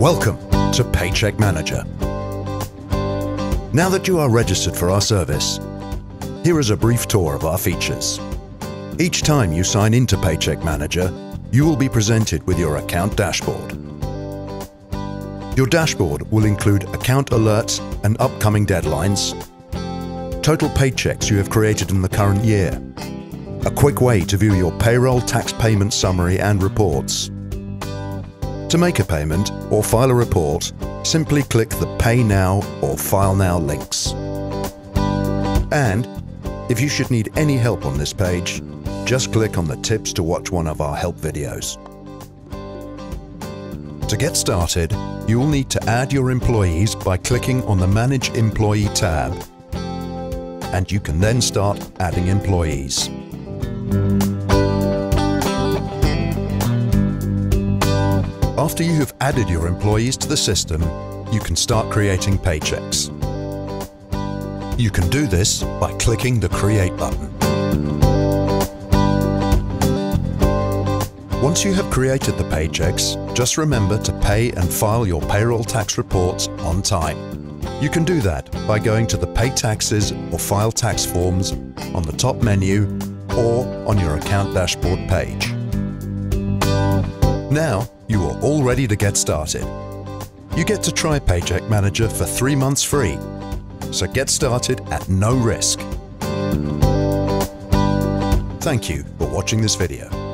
Welcome to Paycheck Manager. Now that you are registered for our service, here is a brief tour of our features. Each time you sign into Paycheck Manager, you will be presented with your account dashboard. Your dashboard will include account alerts and upcoming deadlines, total paychecks you have created in the current year, a quick way to view your payroll tax payment summary and reports, to make a payment or file a report, simply click the Pay Now or File Now links. And if you should need any help on this page, just click on the tips to watch one of our help videos. To get started, you will need to add your employees by clicking on the Manage Employee tab. And you can then start adding employees. After you have added your employees to the system, you can start creating paychecks. You can do this by clicking the Create button. Once you have created the paychecks, just remember to pay and file your payroll tax reports on time. You can do that by going to the Pay Taxes or File Tax Forms on the top menu or on your account dashboard page. Now, you are all ready to get started. You get to try Paycheck Manager for three months free. So get started at no risk. Thank you for watching this video.